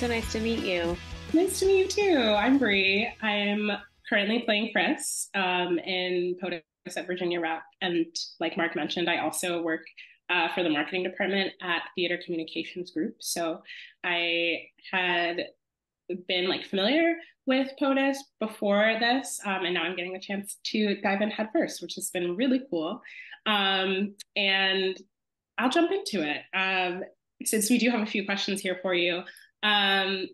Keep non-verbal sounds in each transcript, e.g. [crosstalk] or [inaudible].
So nice to meet you. Nice to meet you too. I'm Bree. I'm currently playing Chris um, in POTUS at Virginia Rep. And like Mark mentioned, I also work uh, for the marketing department at Theater Communications Group. So I had been like familiar with POTUS before this, um, and now I'm getting the chance to dive in headfirst, which has been really cool. Um, and I'll jump into it. Um, since we do have a few questions here for you, um,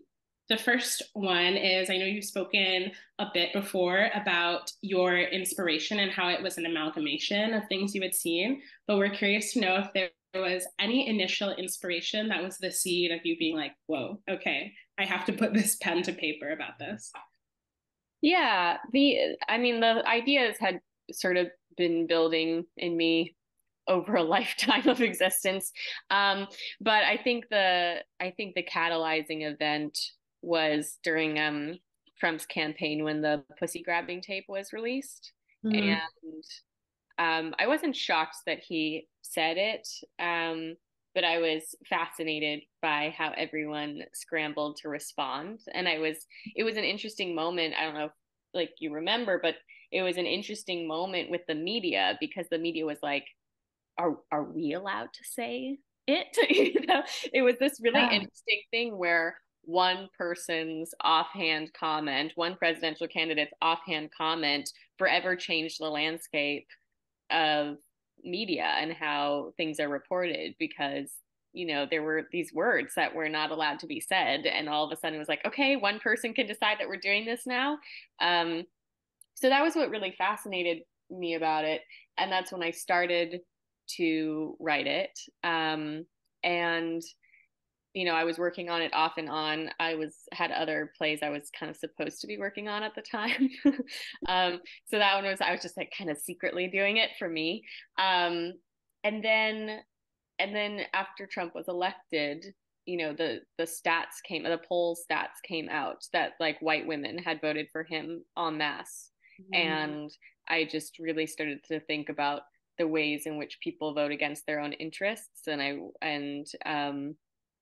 the first one is I know you've spoken a bit before about your inspiration and how it was an amalgamation of things you had seen, but we're curious to know if there was any initial inspiration that was the seed of you being like, whoa, okay, I have to put [laughs] this pen to paper about this. Yeah, the I mean the ideas had sort of been building in me over a [laughs] lifetime of existence. Um, but I think the I think the catalyzing event was during um, Trump's campaign when the pussy grabbing tape was released, mm-hmm. and um, I wasn't shocked that he said it, um, but I was fascinated by how everyone scrambled to respond, and I was it was an interesting moment. I don't know if like you remember, but it was an interesting moment with the media because the media was like are are we allowed to say it? [laughs] You know it was this really yeah. interesting thing where one person's offhand comment one presidential candidate's offhand comment forever changed the landscape of media and how things are reported because you know there were these words that were not allowed to be said and all of a sudden it was like okay one person can decide that we're doing this now. Um, so that was what really fascinated me about it. And that's when i started to write it. Um, and you know, I was working on it off and on. I was had other plays I was kind of supposed to be working on at the time. [laughs] um, so that one was I was just like kind of secretly doing it for me. Um, and then and then after Trump was elected, you know, the the stats came the poll stats came out that like white women had voted for him en masse. Mm-hmm. And I just really started to think about the ways in which people vote against their own interests and i and um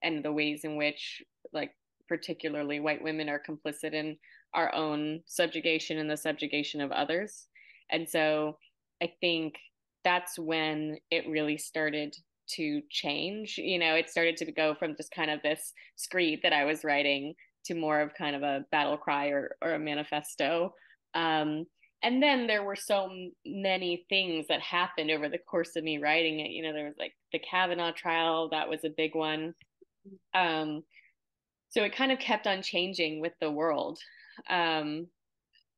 and the ways in which like particularly white women are complicit in our own subjugation and the subjugation of others. And so i think that's when it really started to change. You know it started to go from just kind of this screed that i was writing to more of kind of a battle cry or, or a manifesto. Um, and then there were so many things that happened over the course of me writing it. You know there was like the kavanaugh trial that was a big one. Um so it kind of kept on changing with the world. Um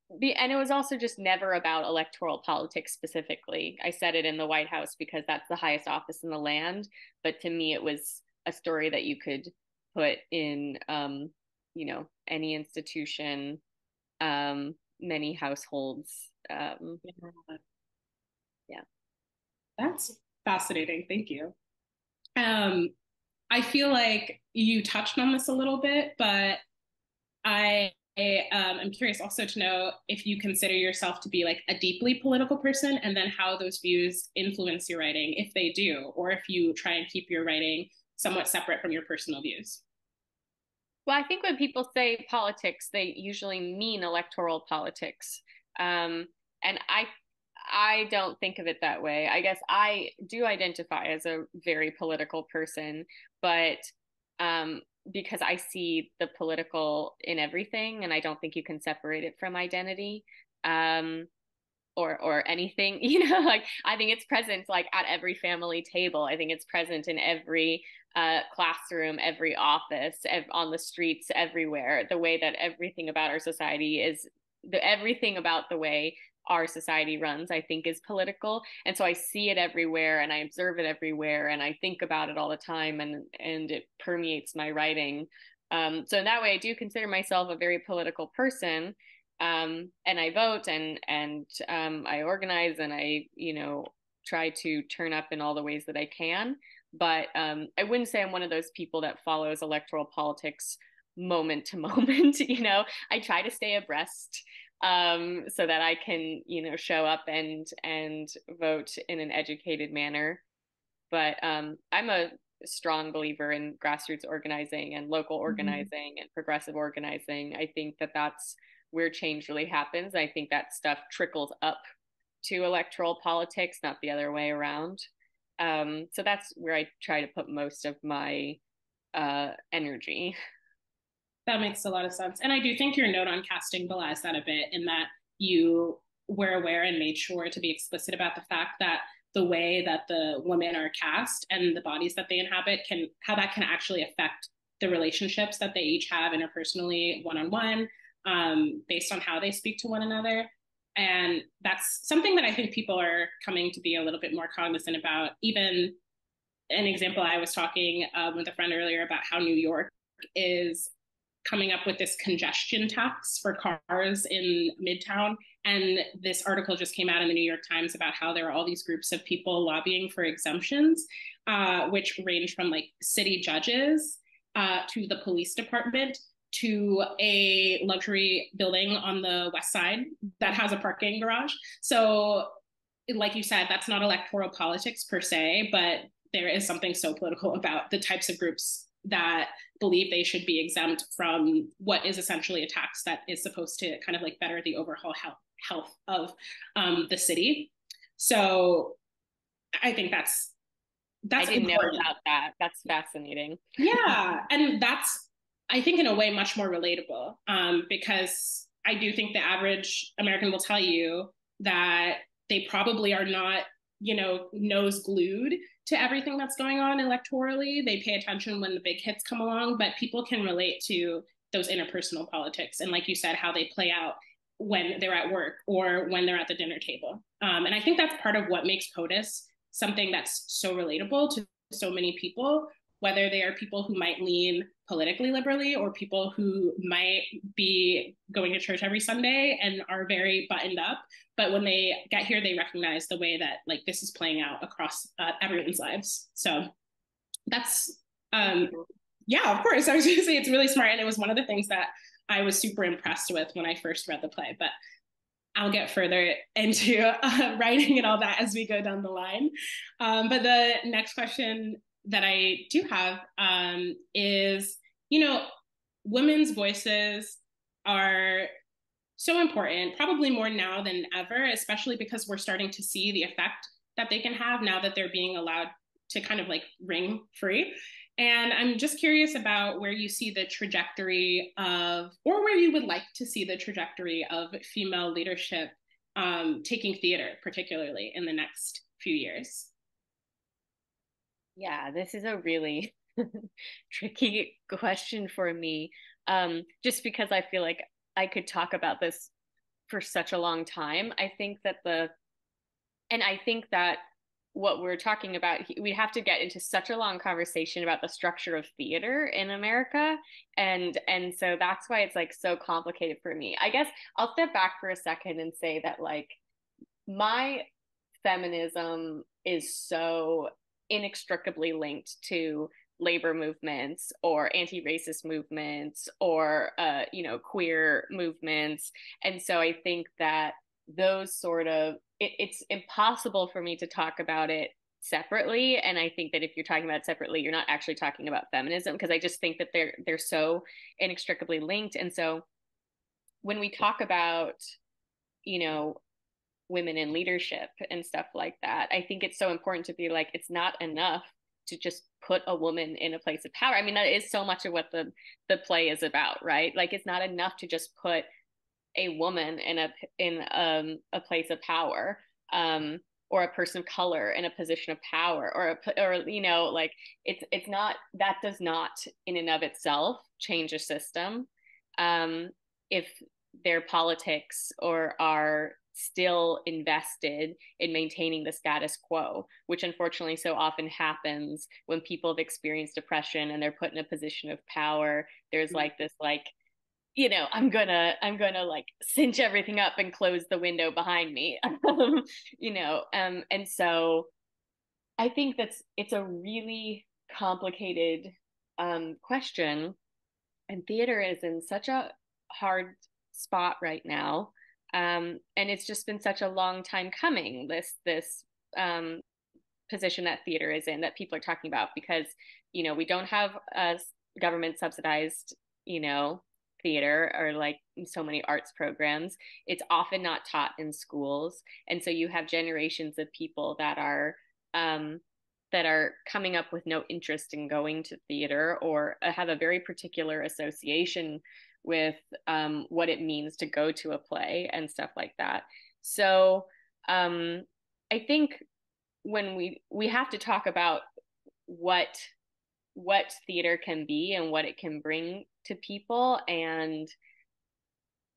and it was also just never about electoral politics specifically. I said it in the white house because that's the highest office in the land but to me it was a story that you could put in um you know any institution. Um many households. Um, yeah. That's fascinating. Thank you. Um, I feel like you touched on this a little bit, but I um, I'm curious also to know if you consider yourself to be like a deeply political person and then how those views influence your writing, if they do, or if you try and keep your writing somewhat separate from your personal views. Well, I think when people say politics, they usually mean electoral politics. Um, and I I don't think of it that way. I guess I do identify as a very political person, but um, because I see the political in everything, and I don't think you can separate it from identity. Um, or or anything [laughs] you know like i think it's present like at every family table i think it's present in every uh, classroom every office ev- on the streets everywhere the way that everything about our society is the everything about the way our society runs i think is political. And so i see it everywhere and i observe it everywhere and i think about it all the time and and it permeates my writing. Um, so in that way i do consider myself a very political person. Um, and I vote and and um, I organize and I you know try to turn up in all the ways that I can. But um, I wouldn't say I'm one of those people that follows electoral politics moment to [laughs] moment. you know, I try to stay abreast um, so that I can you know show up and and vote in an educated manner. But um, I'm a strong believer in grassroots organizing and local mm-hmm. organizing mm-hmm. and progressive organizing. I think that that's where change really happens. I think that stuff trickles up to electoral politics, not the other way around. Um, so that's where I try to put most of my uh, energy. That makes a lot of sense. And I do think your note on casting belies that a bit in that you were aware and made sure to be explicit about the fact that the way that the women are cast and the bodies that they inhabit can how that can actually affect the relationships that they each have interpersonally one-on-one um, based on how they speak to one another and that's something that i think people are coming to be a little bit more cognizant about. Even an example i was talking um, with a friend earlier about how new york is coming up with this congestion tax for cars in midtown. And this article just came out in the new york times about how there are all these groups of people lobbying for exemptions uh, which range from like city judges uh, to the police department to a luxury building on the west side that has a parking garage. So, like you said, that's not electoral politics per se, but there is something so political about the types of groups that believe they should be exempt from what is essentially a tax that is supposed to kind of like better the overall health health of um, the city. So, I think that's that's I didn't important. know about that. That's fascinating. Yeah, and that's I think in a way much more relatable um, because I do think the average American will tell you that they probably are not, you know, nose glued to everything that's going on electorally. They pay attention when the big hits come along, but people can relate to those interpersonal politics and, like you said, how they play out when they're at work or when they're at the dinner table. Um, and I think that's part of what makes POTUS something that's so relatable to so many people whether they are people who might lean politically liberally or people who might be going to church every Sunday and are very buttoned up. But when they get here, they recognize the way that like this is playing out across uh, everyone's lives. So that's, um, yeah, of course. [laughs] I was going to say it's really smart. And it was one of the things that I was super impressed with when I first read the play. But I'll get further into [laughs] uh, writing and all that as we go down the line. Um, but the next question that I do have um, is, you know, women's voices are so important, probably more now than ever, especially because we're starting to see the effect that they can have now that they're being allowed to kind of like ring free. And I'm just curious about where you see the trajectory of, or where you would like to see the trajectory of female leadership um, taking theater, particularly in the next few years. Yeah, this is a really [laughs] tricky question for me. Um, just because I feel like I could talk about this for such a long time. I think that the, and I think that what we're talking about, we have to get into such a long conversation about the structure of theater in America, and and so that's why it's like so complicated for me. I guess I'll step back for a second and say that like my feminism is so inextricably linked to labor movements or anti-racist movements or uh, you know queer movements. And so i think that those sort of it, it's impossible for me to talk about it separately. And i think that if you're talking about it separately you're not actually talking about feminism because i just think that they're they're so inextricably linked. And so when we talk about you know women in leadership and stuff like that. I think it's so important to be like, it's not enough to just put a woman in a place of power. I mean, that is so much of what the the play is about, right? Like, it's not enough to just put a woman in a in um, a place of power. Um, or a person of color in a position of power or a, or you know like it's it's not that does not in and of itself change a system um if their politics or our still invested in maintaining the status quo, which unfortunately so often happens when people have experienced depression and they're put in a position of power. There's mm-hmm. like this like you know i'm gonna i'm gonna like cinch everything up and close the window behind me [laughs] you know um and so i think that's it's a really complicated um question and theater is in such a hard spot right now um, and it's just been such a long time coming this this um, position that theater is in that people are talking about because you know we don't have a government subsidized you know theater or like so many arts programs. It's often not taught in schools. And so you have generations of people that are um, that are coming up with no interest in going to theater or have a very particular association with um, what it means to go to a play and stuff like that. So um, i think when we we have to talk about what what theater can be and what it can bring to people and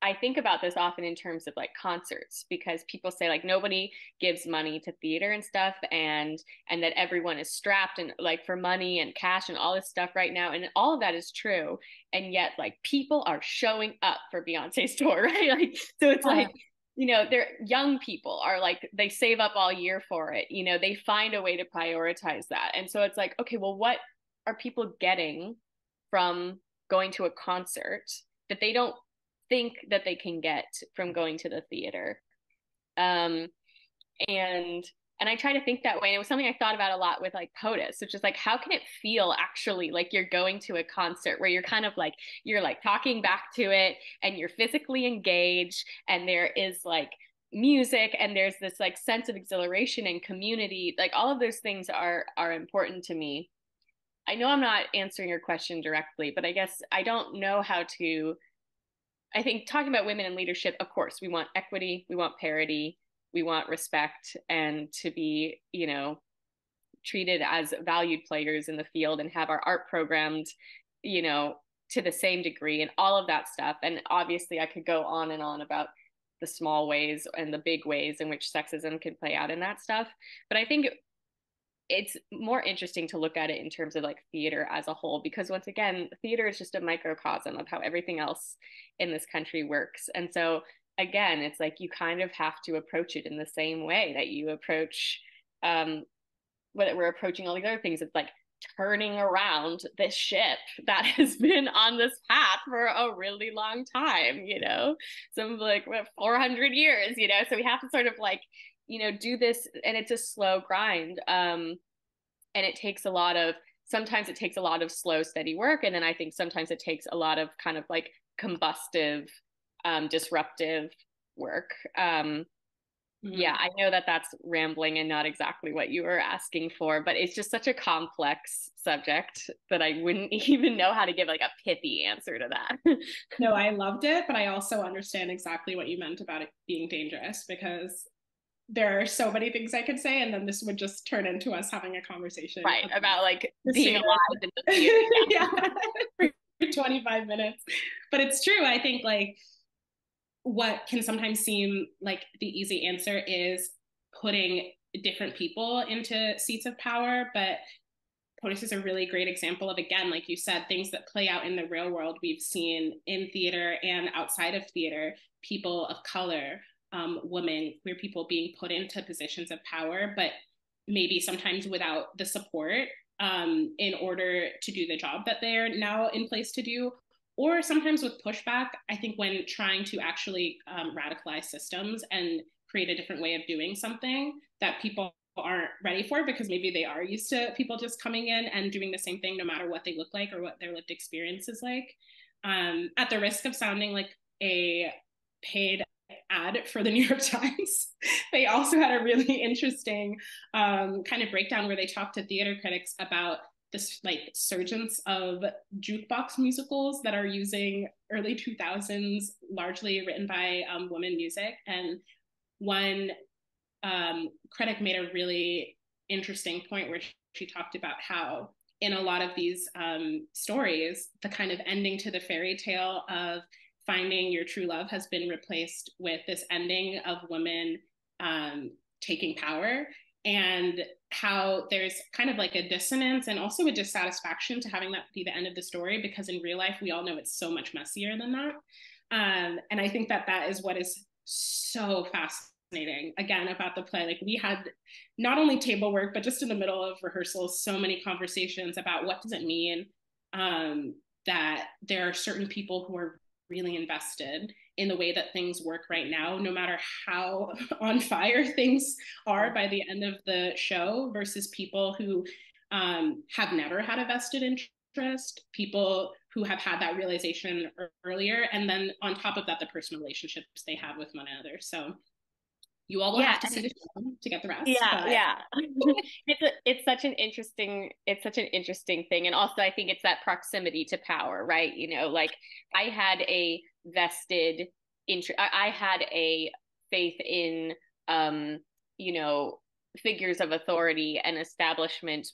I think about this often in terms of like concerts because people say like nobody gives money to theater and stuff and and that everyone is strapped and like for money and cash and all this stuff right now and all of that is true and yet like people are showing up for Beyonce's [laughs] tour right? Like so it's like you know they're young people are like they save up all year for it you know they find a way to prioritize that and so it's like okay well what are people getting from going to a concert that they don't think that they can get from going to the theater um and and I try to think that way. And it was something I thought about a lot with like POTUS, which is like, how can it feel actually like you're going to a concert where you're kind of like, you're like talking back to it and you're physically engaged and there is like music and there's this like sense of exhilaration and community. Like all of those things are are important to me. I know I'm not answering your question directly, but I guess I don't know how to. I think talking about women in leadership, of course, we want equity, we want parity, we want respect, and to be, you know, treated as valued players in the field and have our art programmed, you know, to the same degree and all of that stuff. And obviously, I could go on and on about the small ways and the big ways in which sexism can play out in that stuff. But I think it's more interesting to look at it in terms of like theater as a whole because once again theater is just a microcosm of how everything else in this country works. And so again it's like you kind of have to approach it in the same way that you approach um what we're approaching all these other things. It's like turning around this ship that [laughs] has been on this path for a really long time you know? Some like 400 years you know? So we have to sort of like you know do this and it's a slow grind um and it takes a lot of sometimes it takes a lot of slow steady work and then i think sometimes it takes a lot of kind of like combustive um disruptive work um mm-hmm. yeah i know that that's rambling and not exactly what you were asking for but it's just such a complex subject that i wouldn't [laughs] even know how to give like a pithy answer to that no [laughs] i loved it but i also understand exactly what you meant about it being dangerous because there are so many things I could say, and then this would just turn into us having a conversation. Right, about, about like being alive the theater. [laughs] yeah, for 25 minutes. But it's true. I think like what can sometimes seem like the easy answer is putting different people into seats of power, but POTUS is a really great example of, again, like you said, things that play out in the real world. We've seen in theater and outside of theater, people of color, um, women, queer people being put into positions of power, but maybe sometimes without the support um, in order to do the job that they're now in place to do, or sometimes with pushback. I think when trying to actually um, radicalize systems and create a different way of doing something that people aren't ready for because maybe they are used to people just coming in and doing the same thing no matter what they look like or what their lived experience is like. Um, at the risk of sounding like a paid ad for the [laughs] New York Times. they also had a really [laughs] interesting um, kind of breakdown where they talked to theater critics about this like surgence of jukebox musicals that are using early 2000s largely written by um, women music and one um, critic made a really interesting point where she talked about how in a lot of these um, stories the kind of ending to the fairy tale of finding your true love has been replaced with this ending of women um, taking power and how there's kind of like a dissonance and also a dissatisfaction to having that be the end of the story because in real life we all know it's so much messier than that. Um, and i think that that is what is so fascinating again about the play. Like we had not only table work but just in the middle of rehearsals so many conversations about what does it mean um, that there are certain people who are really invested in the way that things work right now, no matter how [laughs] on fire [laughs] things are by the end of the show, versus people who um, have never had a vested interest, people who have had that realization earlier, and then on top of that, the personal relationships they have with one another. So you all will yeah. have to see the show to get the rest. Yeah, but. yeah. [laughs] it's a, it's such an interesting it's such an interesting thing, and also I think it's that proximity to power, right? You know, like I had a vested interest. I had a faith in, um, you know, figures of authority and establishment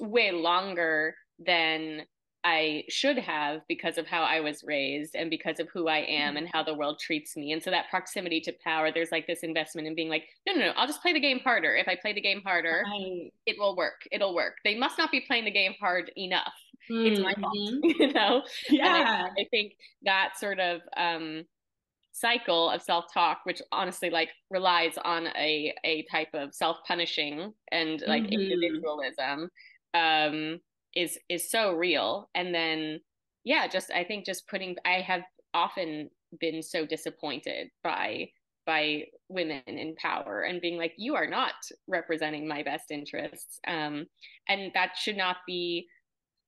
way longer than I should have because of how I was raised and because of who I am and how the world treats me. And so that proximity to power, there's like this investment in being like, no, no, no, I'll just play the game harder. If I play the game harder, right. it will work. It'll work. They must not be playing the game hard enough. Mm-hmm. It's my fault, mm-hmm. [laughs] you know? Yeah. I, I, think that sort of um, cycle of self-talk, which honestly like relies on a a type of self-punishing and like mm-hmm. individualism. Um, is is so real. And then yeah just i think just putting i have often been so disappointed by by women in power and being like you are not representing my best interests. Um, and that should not be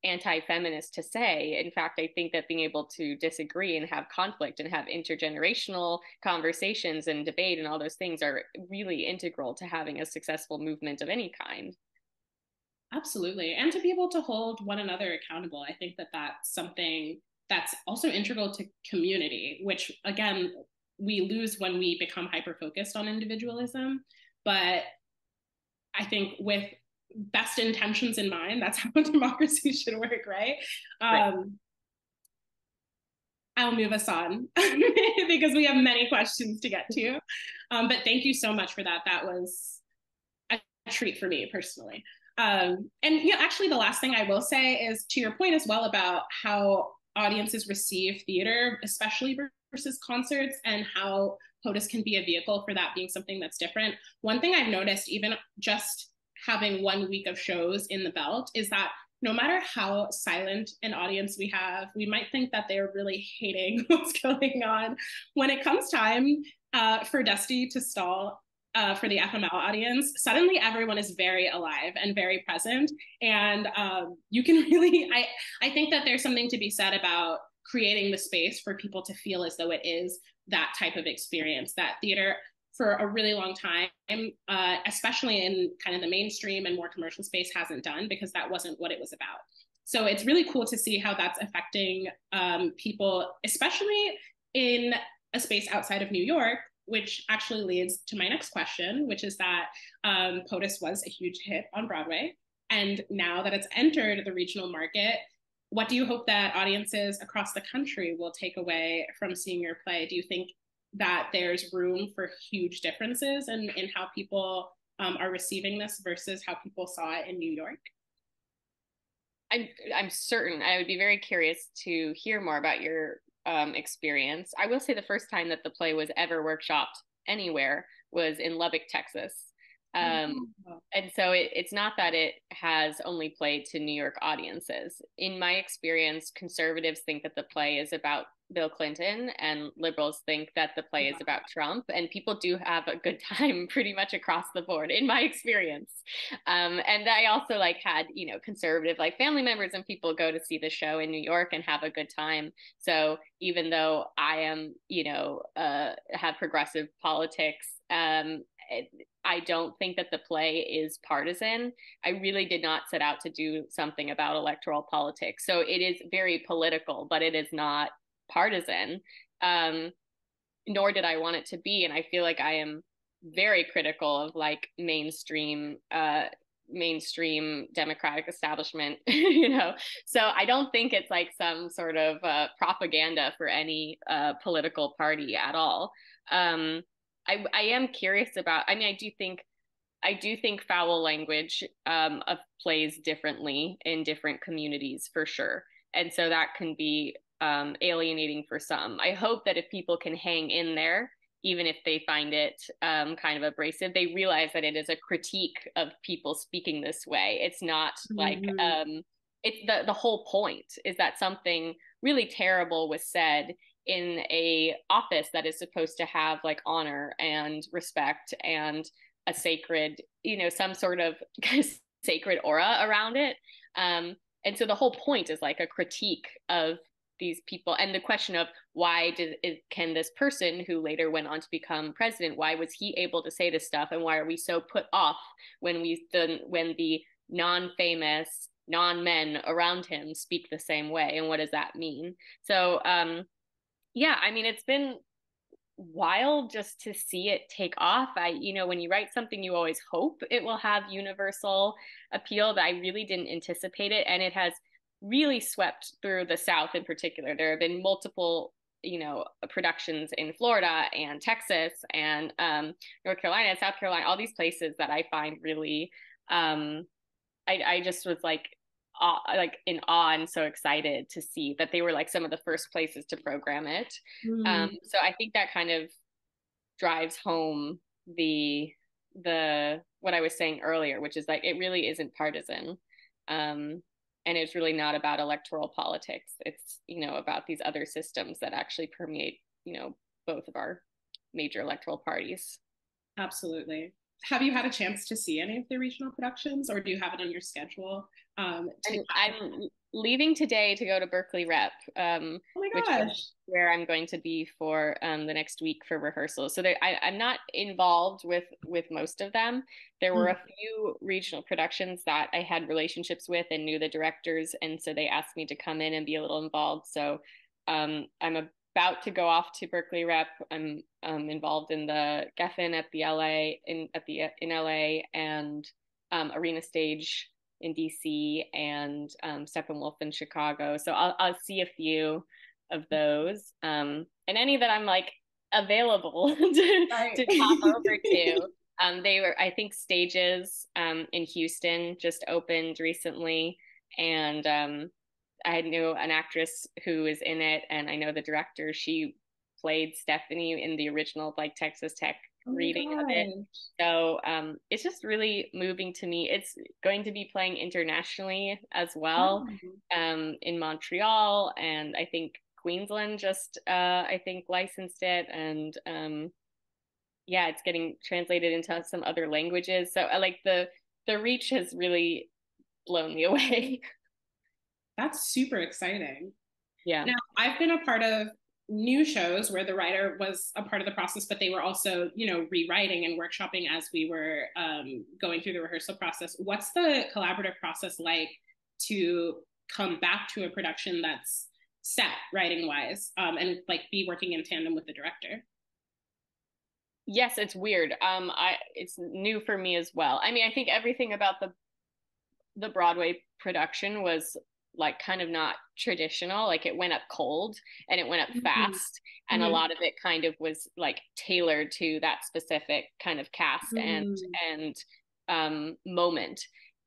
anti-feminist to say. In fact i think that being able to disagree and have conflict and have intergenerational conversations and debate and all those things are really integral to having a successful movement of any kind Absolutely. And to be able to hold one another accountable. I think that that's something that's also integral to community, which again, we lose when we become hyper focused on individualism. But I think with best intentions in mind, that's [laughs] how democracy should work, right? right. Um, I'll move us on [laughs] because we have many questions to get to. [laughs] Um, but thank you so much for that. That was a treat for me personally. Um, and know, actually, the last thing I will say is to your point as well about how audiences receive theater, especially versus concerts, and how POTUS can be a vehicle for that being something that's different. One thing I've noticed, even just having one week of shows in the belt, is that no matter how silent an audience we have, we might think that they're really hating [laughs] what's going on. When it comes time uh, for Dusty to stall uh, for the FML audience, suddenly everyone is very alive and very present. And um, you can [laughs] really, I, I think that there's something to be said about creating the space for people to feel as though it is that type of experience, that theater for a really long time, uh, especially in kind of the mainstream and more commercial space, hasn't done because that wasn't what it was about. So it's really cool to see how that's affecting um, people, especially in a space outside of New York which actually leads to my next question, which is that um, POTUS was a huge hit on Broadway. And now that it's entered the regional market, what do you hope that audiences across the country will take away from seeing your play? Do you think that there's room for huge differences in, in how people um, are receiving this versus how people saw it in New York? I'm I'm certain. I would be very curious to hear more about your um, experience. I will say the first time that the play was ever workshopped anywhere was in Lubbock, Texas. Um, oh. And so it, it's not that it has only played to New York audiences. In my experience, conservatives think that the play is about Bill Clinton, and liberals think that the play is about Trump. And people do have a good [laughs] time pretty much across the board, in my experience. Um, and I also like had you know conservative like family members and people go to see the show in New York and have a good time. So even though I am you know uh, have progressive politics. Um, I don't think that the play is partisan. I really did not set out to do something about electoral politics. So it is very political, but it is not partisan. Um, nor did I want it to be. And I feel like I am very critical of like mainstream uh mainstream democratic establishment [laughs] you know so i don't think it's like some sort of uh, propaganda for any uh, political party at all um I, I am curious about i mean i do think i do think foul language um plays differently in different communities for sure and so that can be um, alienating for some. I hope that if people can hang in there, even if they find it um, kind of abrasive, they realize that it is a critique of people speaking this way. It's not like mm-hmm. um, it's the the whole point is that something really terrible was said in a office that is supposed to have like honor and respect and a sacred you know some sort of [laughs] sacred aura around it um and so the whole point is like a critique of these people and the question of why did can this person who later went on to become president why was he able to say this stuff and why are we so put off when we the when the non-famous non-men around him speak the same way and what does that mean? So um yeah i mean it's been wild just to see it take off. I you know when you write something you always hope it will have universal appeal but i really didn't anticipate it and it has really swept through the south in particular there have been multiple you know productions in florida and texas and um, north carolina and south carolina all these places that i find really um, I, I just was like awe, like in awe and so excited to see that they were like some of the first places to program it. Mm. Um, so I think that kind of drives home the the what I was saying earlier, which is like it really isn't partisan. Um, and it's really not about electoral politics. It's, you know, about these other systems that actually permeate, you know, both of our major electoral parties. Absolutely have you had a chance to see any of the regional productions or do you have it on your schedule um, to- I'm, leaving today to go to berkeley rep um, oh my gosh. where i'm going to be for um, the next week for rehearsals so I, i'm not involved with with most of them there were mm. a few regional productions that i had relationships with and knew the directors and so they asked me to come in and be a little involved so um, i'm about to go off to Berkeley Rep. I'm um, involved in the Geffen at the LA in at the in LA and um, Arena Stage in DC and um, Steppenwolf in Chicago. So I'll I'll see a few of those um, and any that I'm like available [laughs] to right. to pop over to. Um, they were I think stages um, in Houston just opened recently and um, I knew an actress who is in it, and I know the director. She played Stephanie in the original like Texas Tech oh reading of it. So um, it's just really moving to me. It's going to be playing internationally as well oh. um, in Montreal, and I think Queensland just uh, I think licensed it, and um, yeah, it's getting translated into some other languages. So I like the the reach has really blown me [laughs] away. That's super exciting. Yeah. Now, I've been a part of new shows where the writer was a part of the process, but they were also, you know, rewriting and workshopping as we were um, going through the rehearsal process. What's the collaborative process like to come back to a production that's set writing wise um, and like be working in tandem with the director? Yes, it's weird. Um, I it's new for me as well. I mean, I think everything about the the Broadway production was like kind of not traditional like it went up cold and it went up mm-hmm. fast and mm-hmm. a lot of it kind of was like tailored to that specific kind of cast mm-hmm. and and um moment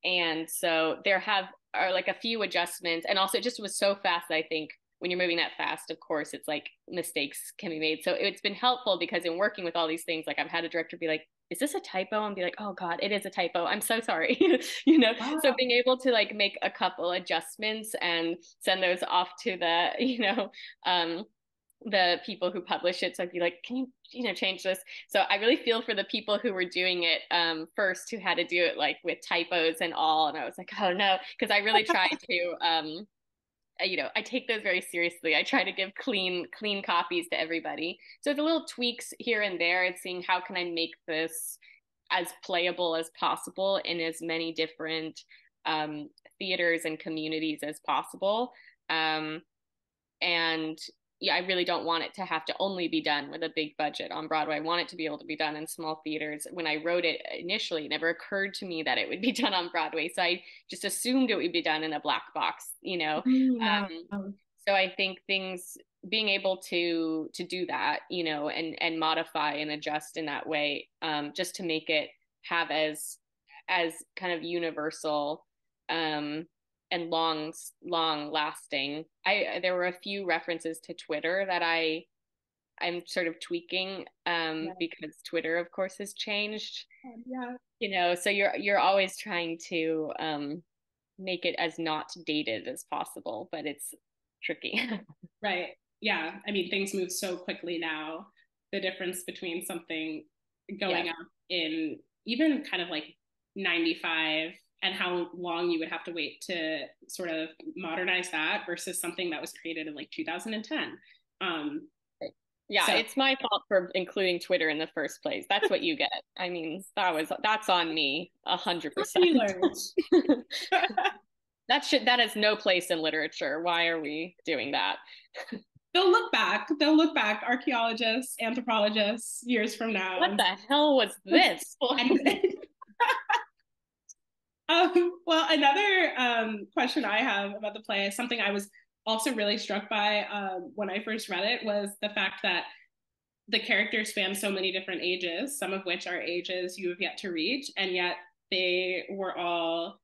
and so there have are like a few adjustments and also it just was so fast i think when you're moving that fast of course it's like mistakes can be made so it's been helpful because in working with all these things like i've had a director be like is this a typo? And be like oh god it is a typo. I'm so sorry. [laughs] You know wow. so being able to like make a couple adjustments and send those off to the [laughs] you know um the people who publish it. So i'd be like can you you know change this? So i really feel for the people who were doing it um first who had to do it like with typos and all. And i was like oh no because i really tried [laughs] to um you know, I take those very seriously. I try to give clean, clean copies to everybody. So the little tweaks here and there. It's seeing how can I make this as playable as possible in as many different um, theaters and communities as possible. Um, and I really don't want it to have to only be done with a big budget on Broadway. I want it to be able to be done in small theaters. When I wrote it initially, it never occurred to me that it would be [laughs] done on Broadway. So I just assumed it would be done in a black box, you know. Mm-hmm. Um, so I think things being able to to do that, you know, and and modify and adjust in that way, um, just to make it have as as kind of universal um and long long lasting i there were a few references to twitter that i i'm sort of tweaking um yeah. because twitter of course has changed um, yeah you know so you're you're always trying to um make it as not dated as possible but it's tricky [laughs] right yeah, I mean, things move so quickly now. The difference between something going yeah. up in even kind of like 95 and how long you would have to wait to sort of modernize that versus something that was created in like 2010. Um, yeah, so. it's my fault for including Twitter in the first place. That's what you get. I mean, that was that's on me a hundred percent. [laughs] That should that has no place in literature. Why are we doing that? They'll look back. They'll look back, archaeologists, anthropologists, years from now. What the hell was this? [laughs] [laughs] um, well, another um, question I have about the play something I was also really struck by um, when I first read it was the fact that the characters span so many different ages, some of which are ages you have yet to reach, and yet they were all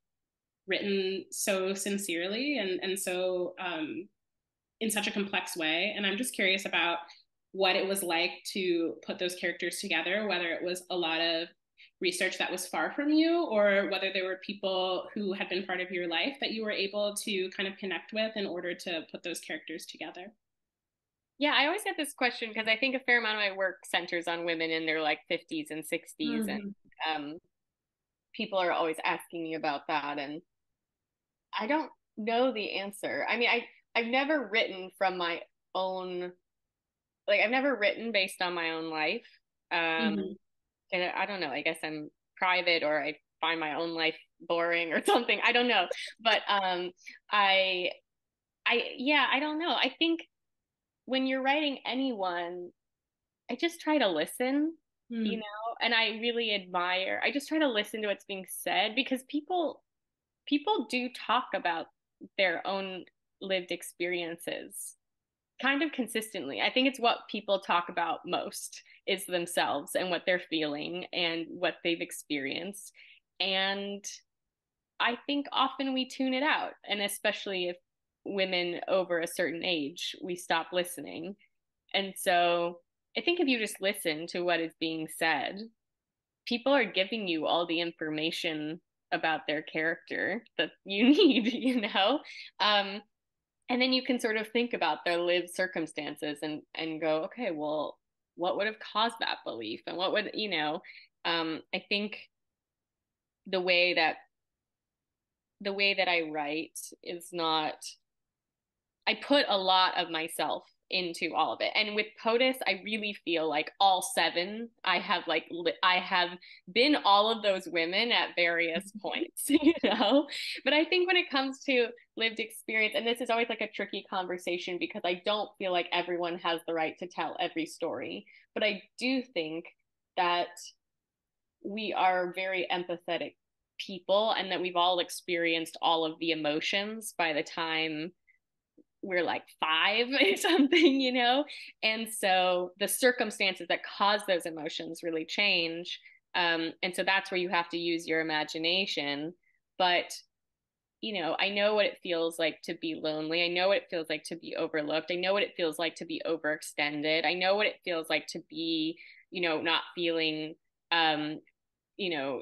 written so sincerely and and so um, in such a complex way. And I'm just curious about what it was like to put those characters together, whether it was a lot of research that was far from you or whether there were people who had been part of your life that you were able to kind of connect with in order to put those characters together. Yeah, I always get this question because I think a fair amount of my work centers on women in their like 50s and 60s mm-hmm. and um, people are always asking me about that and I don't know the answer. I mean, I I've never written from my own like I've never written based on my own life. Um mm-hmm. And I don't know, I guess I'm private or I find my own life boring or [laughs] something. I don't know. But um I I yeah, I don't know. I think when you're writing anyone, I just try to listen, mm. you know, and I really admire. I just try to listen to what's being said because people people do talk about their own lived experiences kind of consistently. I think it's what people talk about most is themselves and what they're feeling and what they've experienced. And I think often we tune it out. And especially if women over a certain age, we stop listening. And so I think if you just listen to what is being said, people are giving you all the information about their character that you [laughs] need, you know? Um, and then you can sort of think about their lived circumstances and and go, okay, well, what would have caused that belief? And what would, you know, um, I think the way that the way that I write is not I put a lot of myself into all of it. And with POTUS, I really feel like all seven, I have like li- I have been all of those women at various [laughs] points, [laughs] you know. But I think when it comes to lived experience, and this is always like a tricky conversation because I don't feel like everyone has the right to tell every story. But I do think that we are very empathetic people and that we've all experienced all of the emotions by the time we're like five [laughs] or something, you know? And so the circumstances that cause those emotions really change. Um, and so that's where you have to use your imagination. But, you know, I know what it feels like to be lonely. I know what it feels like to be overlooked. I know what it feels like to be overextended. I know what it feels like to be, you know, not feeling, um, you know,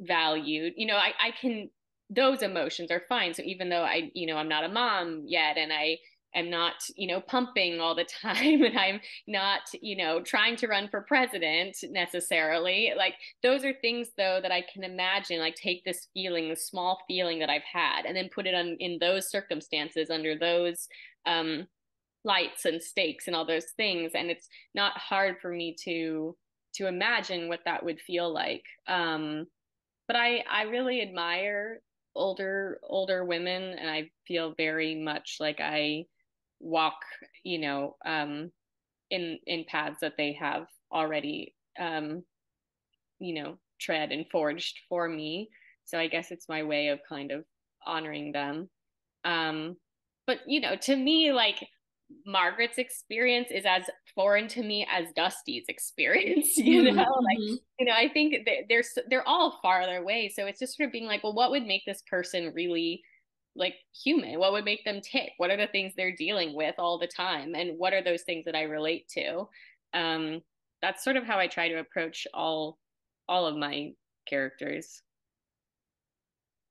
valued. You know, I, I can those emotions are fine. So even though I, you know, I'm not a mom yet and I am not, you know, pumping all the [laughs] time and I'm not, you know, trying to run for president necessarily, like those are things though that I can imagine, like take this feeling, the small feeling that I've had and then put it on in those circumstances under those um lights and stakes and all those things. And it's not hard for me to to imagine what that would feel like. Um but I I really admire older older women and I feel very much like I walk, you know, um in in paths that they have already um you know, tread and forged for me. So I guess it's my way of kind of honoring them. Um but you know, to me like Margaret's experience is as foreign to me as Dusty's experience. [laughs] You know, mm-hmm. like you know, I think they're they're all farther away. So it's just sort of being like, well, what would make this person really like human? What would make them tick? What are the things they're dealing with all the time, and what are those things that I relate to? Um, that's sort of how I try to approach all all of my characters.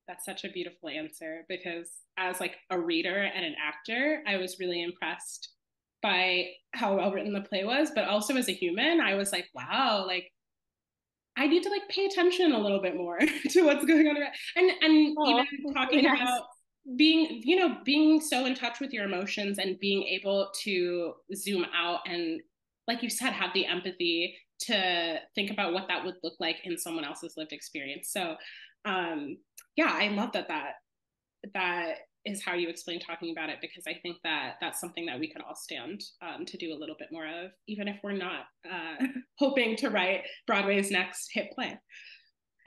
That's such a beautiful answer because as like a reader and an actor, I was really impressed by how well written the play was, but also as a human, I was like, wow, like I need to like pay attention a little bit more [laughs] to what's going on around. And and oh, even [laughs] talking about being, you know, being so in touch with your emotions and being able to zoom out and like you said, have the empathy to think about what that would look like in someone else's lived experience. So um yeah, I love that that that is how you explain talking about it because I think that that's something that we could all stand um, to do a little bit more of, even if we're not uh, [laughs] hoping to write Broadway's next hit play.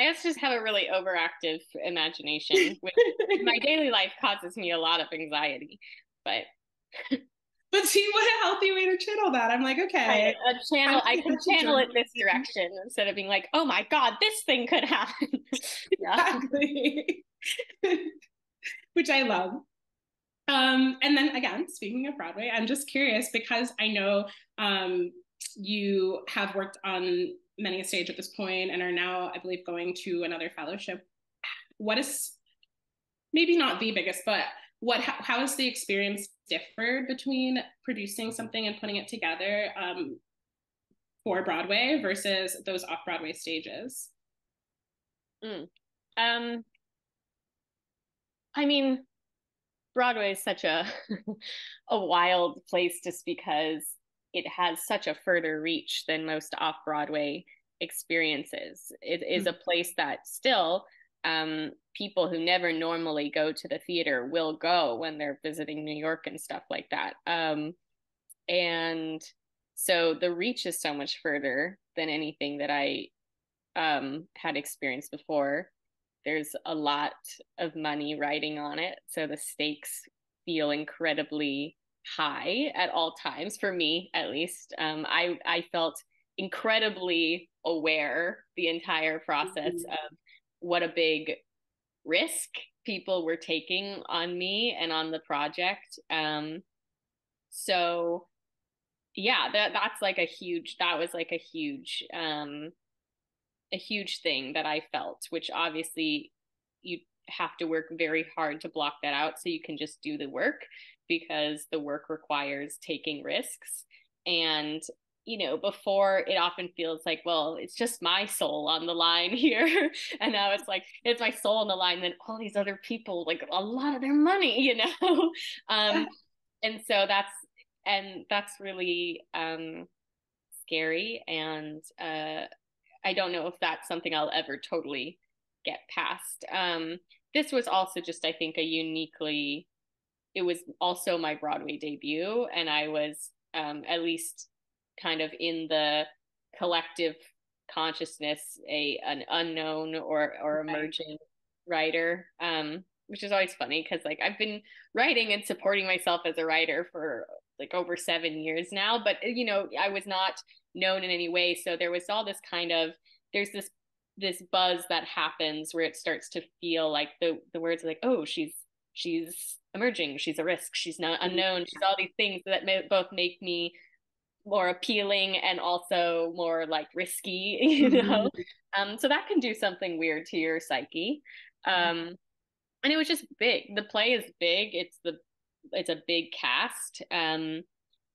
I guess just have a really overactive imagination, which [laughs] my daily life causes me a lot of anxiety. But [laughs] but see what a healthy way to channel that. I'm like, okay, I, a channel. I can channel it this direction instead of being like, oh my god, this thing could happen. [laughs] exactly [laughs] which I love. Um, and then again, speaking of Broadway, I'm just curious because I know um, you have worked on many a stage at this point and are now, I believe, going to another fellowship. What is maybe not the biggest, but what how, how has the experience differed between producing something and putting it together um, for Broadway versus those off Broadway stages? Mm. Um, I mean, Broadway is such a [laughs] a wild place just because it has such a further reach than most off Broadway experiences. It is a place that still um, people who never normally go to the theater will go when they're visiting New York and stuff like that. Um, and so the reach is so much further than anything that I um, had experienced before there's a lot of money riding on it so the stakes feel incredibly high at all times for me at least um, i i felt incredibly aware the entire process mm-hmm. of what a big risk people were taking on me and on the project um, so yeah that that's like a huge that was like a huge um a huge thing that I felt, which obviously you have to work very hard to block that out so you can just do the work because the work requires taking risks. And, you know, before it often feels like, well, it's just my soul on the line [laughs] here. and now it's like, it's my soul on the line. Then all these other people, like a lot of their money, [laughs] you know? um, [laughs] and so that's, and that's really um, scary and uh, I don't know if that's something I'll ever totally get past. Um, this was also just, I think, a uniquely, it was also my Broadway debut, and I was um, at least kind of in the collective consciousness, a an unknown or or emerging writer. Um, which is always funny because like I've been writing and supporting myself as a writer for like over seven years now, but you know I was not known in any way. So there was all this kind of there's this this buzz that happens where it starts to feel like the the words are like, oh, she's she's emerging, she's a risk, she's not mm-hmm. unknown, she's all these things that may, both make me more appealing and also more like risky, [laughs] you know. Mm-hmm. Um, so that can do something weird to your psyche. Mm-hmm. Um, and it was just big. The play is big. It's the it's a big cast. Um,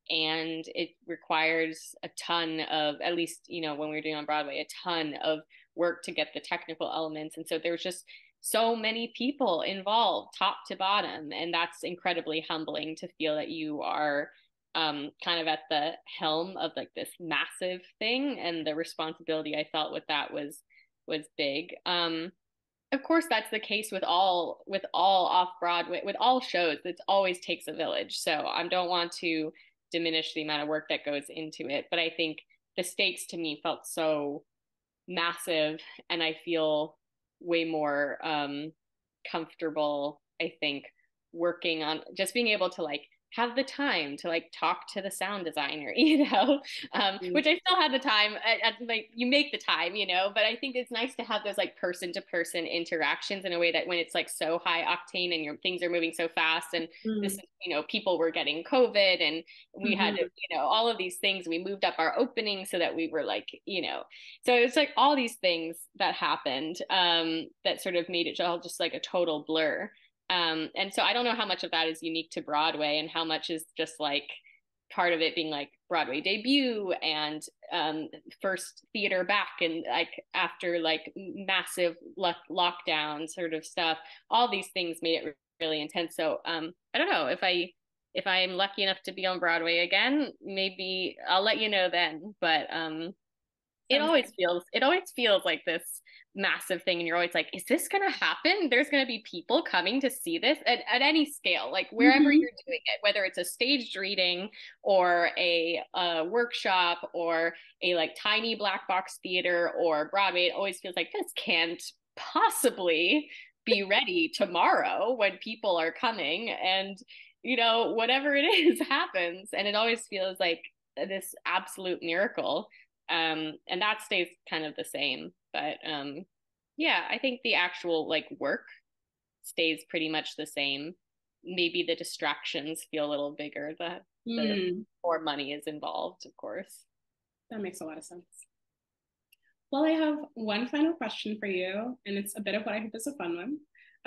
and it requires a ton of at least you know when we were doing on broadway a ton of work to get the technical elements and so there's just so many people involved top to bottom and that's incredibly humbling to feel that you are um, kind of at the helm of like this massive thing and the responsibility i felt with that was was big um, of course that's the case with all with all off broadway with all shows it always takes a village so i don't want to diminish the amount of work that goes into it. But I think the stakes to me felt so massive and I feel way more um, comfortable, I think, working on just being able to like have the time to like talk to the sound designer, [laughs] you know, um, mm-hmm. which I still had the time. Like you make the time, you know, but I think it's nice to have those like person to person interactions in a way that when it's like so high octane and your things are moving so fast, and mm-hmm. this, you know, people were getting COVID and we mm-hmm. had to, you know, all of these things. We moved up our opening so that we were like, you know, so it's like all these things that happened um, that sort of made it all just like a total blur. Um, and so I don't know how much of that is unique to Broadway and how much is just like part of it being like Broadway debut and um, first theater back and like after like massive lockdown sort of stuff. All these things made it really intense. So um, I don't know if I if I'm lucky enough to be on Broadway again, maybe I'll let you know then. But um, it always feels it always feels like this massive thing and you're always like is this going to happen? There's going to be people coming to see this at, at any scale like wherever mm-hmm. you're doing it whether it's a staged reading or a, a workshop or a like tiny black box theater or broadway it always feels like this can't possibly be ready tomorrow when people are coming and you know whatever it [laughs] is happens. And it always feels like this absolute miracle um and that stays kind of the same but um yeah i think the actual like work stays pretty much the same maybe the distractions feel a little bigger the, mm. the hmm. more money is involved of course that makes a lot of sense well i have one final question for you and it's a bit of what i hope is a fun one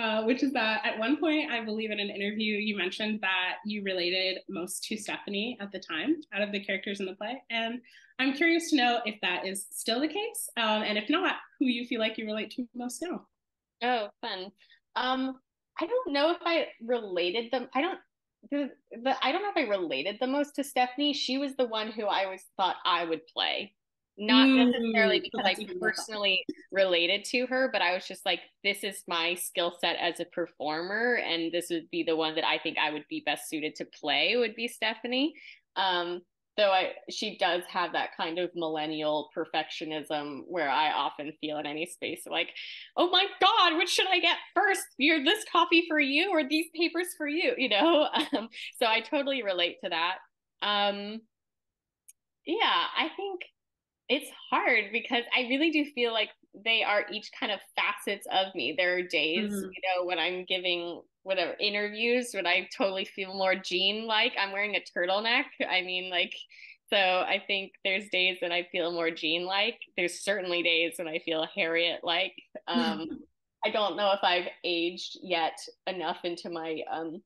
uh, which is that at one point, I believe in an interview, you mentioned that you related most to Stephanie at the time out of the characters in the play. And I'm curious to know if that is still the case. Um, and if not, who you feel like you relate to most now. Oh, fun. Um, I don't know if I related them. I don't. The, the I don't know if I related the most to Stephanie. She was the one who I always thought I would play not mm, necessarily because I personally related to her, but I was just like, this is my skill set as a performer, and this would be the one that I think I would be best suited to play. Would be Stephanie. Um, though I she does have that kind of millennial perfectionism where I often feel in any space like, oh my god, which should I get first? You're this copy for you or these papers for you, you know? [laughs] Um, so I totally relate to that. Um, yeah, I think it's hard because I really do feel like they are each kind of facets of me. There are days, mm-hmm. you know, when I'm giving whatever interviews when I totally feel more Jean like. I'm wearing a turtleneck. I mean, like, so I think there's days that I feel more Jean like. There's certainly days when I feel Harriet like. [laughs] Um, I don't know if I've aged yet enough into my um,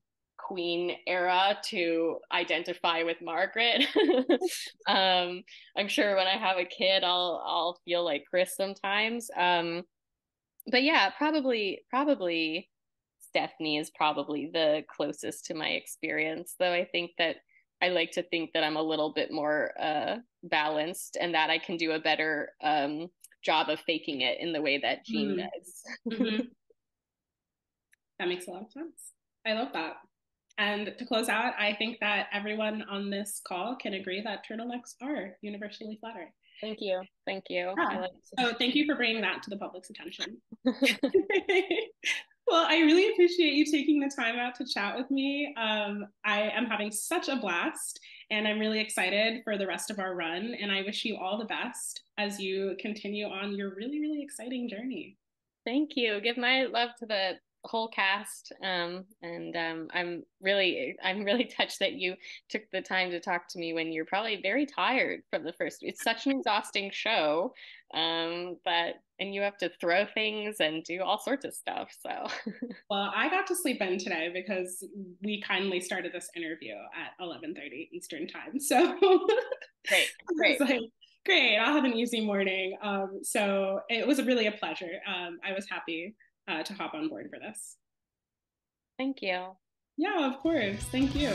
queen era to identify with Margaret. [laughs] um, I'm sure when I have a kid, I'll I'll feel like Chris sometimes. Um, but yeah, probably probably Stephanie is probably the closest to my experience. Though I think that I like to think that I'm a little bit more uh, balanced and that I can do a better um, job of faking it in the way that Jean mm. does. [laughs] mm-hmm. That makes a lot of sense. I love that. And to close out, I think that everyone on this call can agree that turtlenecks are universally flattering. Thank you. Thank you. Yeah. So thank you for bringing that to the public's attention. [laughs] [laughs] well, I really appreciate you taking the time out to chat with me. Um, I am having such a blast and I'm really excited for the rest of our run. And I wish you all the best as you continue on your really, really exciting journey. Thank you. Give my love to the whole cast um, and um, i'm really i'm really [laughs] touched that you took the time to talk to me when you're probably very tired from the first it's such an exhausting show um, but and you have to throw things and do all sorts of stuff so. [laughs] Well i got to sleep in today because we kindly started this interview at 11.30 eastern time so. [laughs] Great great. like, great i'll have an easy morning. Um, so it was really a pleasure. Um, i was happy uh, to hop on board for this. Thank you. Yeah, of course. Thank you.